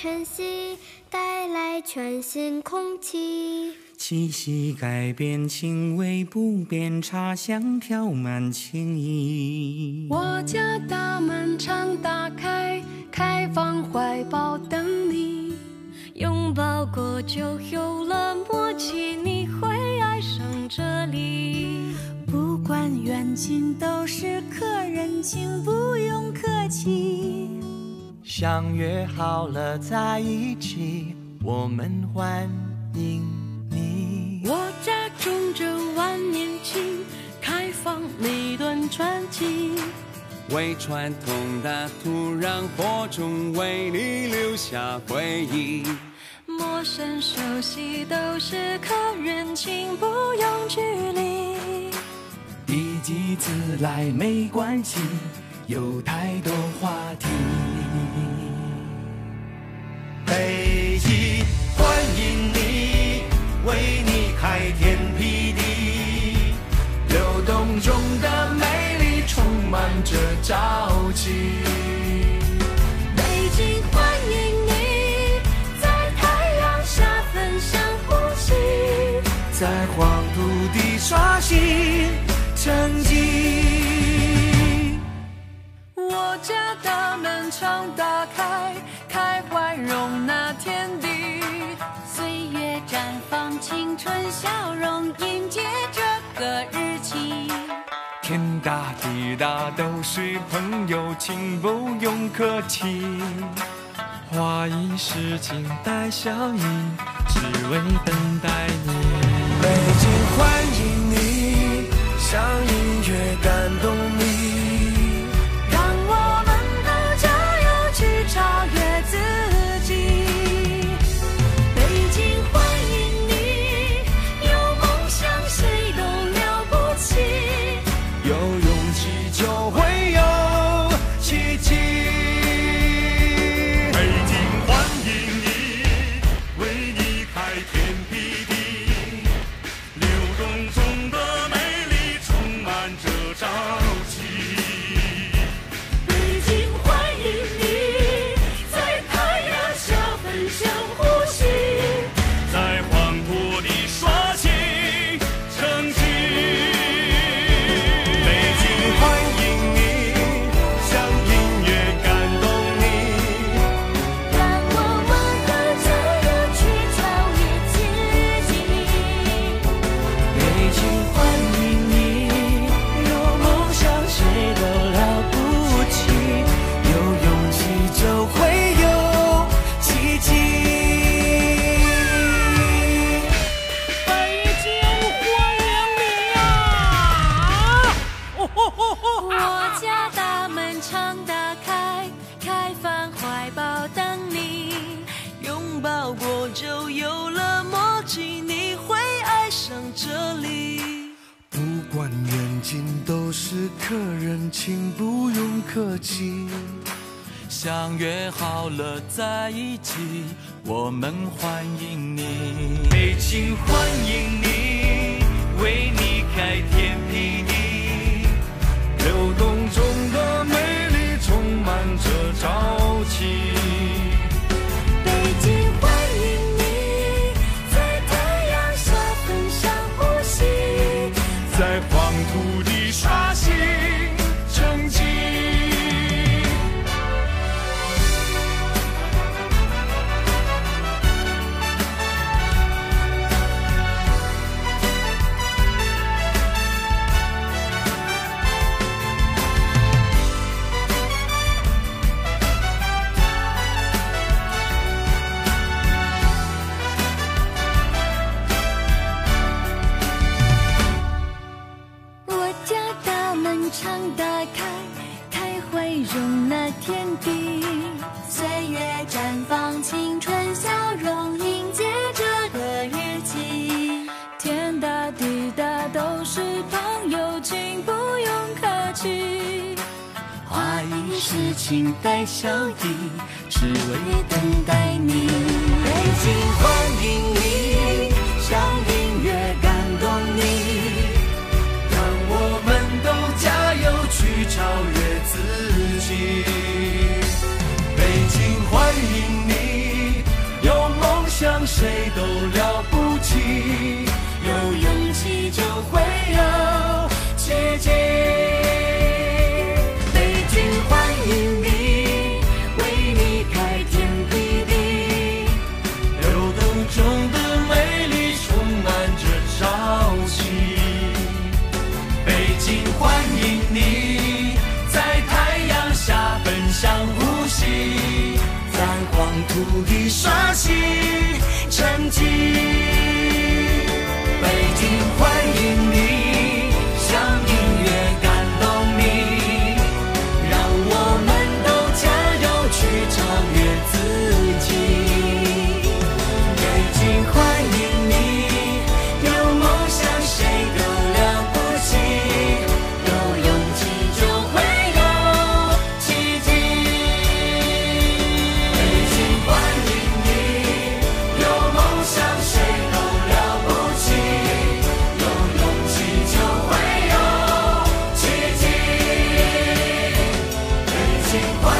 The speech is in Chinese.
晨曦，带来全新空气。气息改变，情味不变，茶香飘满情意。我家大门常打开，开放怀抱等你。拥抱过就有了默契，你会爱上这里。不管远近，都是客人，请不用客气。相约好了在一起，我们欢迎你。我家种着万年青，开放每段传奇。为传统的土壤播种，为你留下回忆。陌生熟悉都是客人，请不用距离。第几次来没关系，有太多话题。着朝气。北京欢迎你，在太阳下分享呼吸，在黄土地刷新成绩。我家大门常打开，开怀容纳天地。岁月绽放青春笑容，迎接大都是朋友，请不用客气。花一世情，带笑意，只为等待你。北京欢迎你，像音乐感动门常打开，开放怀抱等你。拥抱过就有了默契，你会爱上这里。不管远近，都是客人，请不用客气。相约好了在一起，我们欢迎你。北京欢迎你，为你开岁月绽放青春笑容，迎接这个日期。天大地大都是朋友，请不用客气。花一世情带笑意，只为等待你。北京欢迎你，会有奇迹。北京欢